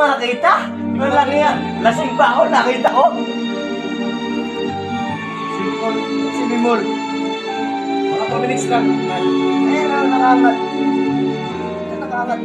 makita. Malaki yan. Lasing pa ako, nakita ko. Si Paul, si Mimol. Mga 2 minutes lang. Eh, nakakangat. Eh, nakakangat.